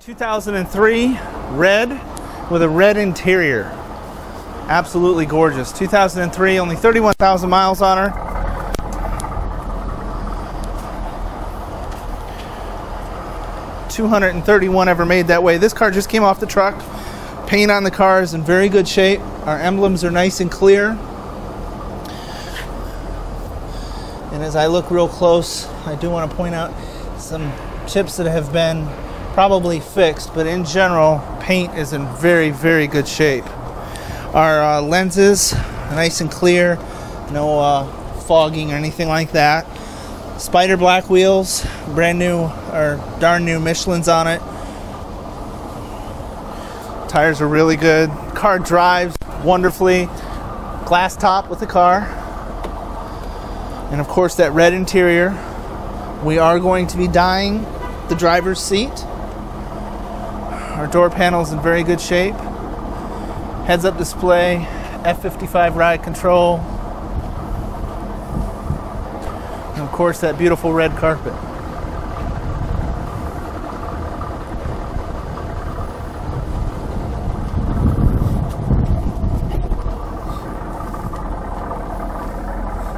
2003 red with a red interior. Absolutely gorgeous. 2003, only 31,000 miles on her. Two hundred and thirty-one ever made that way. This car just came off the truck. Paint on the car is in very good shape. Our emblems are nice and clear. And as I look real close, I do want to point out some chips that have been probably fixed, but in general, paint is in very, very good shape. Our uh, lenses, nice and clear, no uh, fogging or anything like that. Spider black wheels, brand new or darn new Michelin's on it. Tires are really good. Car drives wonderfully. Glass top with the car. And of course, that red interior. We are going to be dyeing the driver's seat. Our door panel is in very good shape. Heads up display, F55 ride control. And of course, that beautiful red carpet.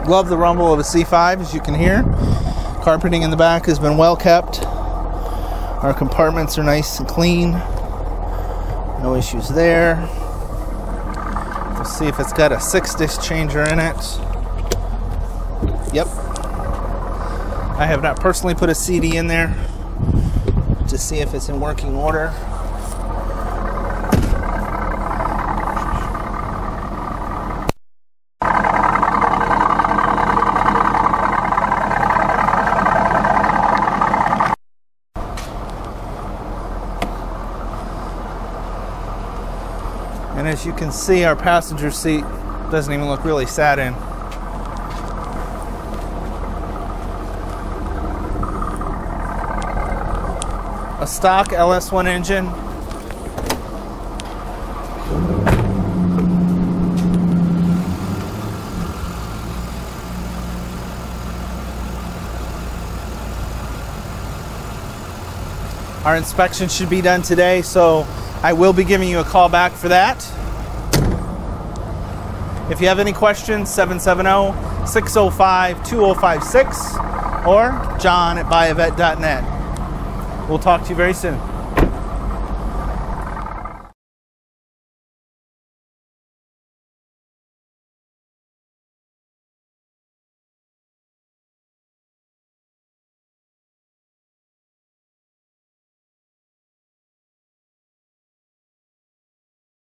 Love the rumble of a C5 as you can hear. Carpeting in the back has been well kept. Our compartments are nice and clean. No issues there. Let's see if it's got a six disc changer in it. Yep. I have not personally put a CD in there to see if it's in working order. And as you can see, our passenger seat doesn't even look really sat in. A stock LS1 engine. Our inspection should be done today, so I will be giving you a call back for that. If you have any questions, 770 605 2056 or john at buyavette.net. We'll talk to you very soon.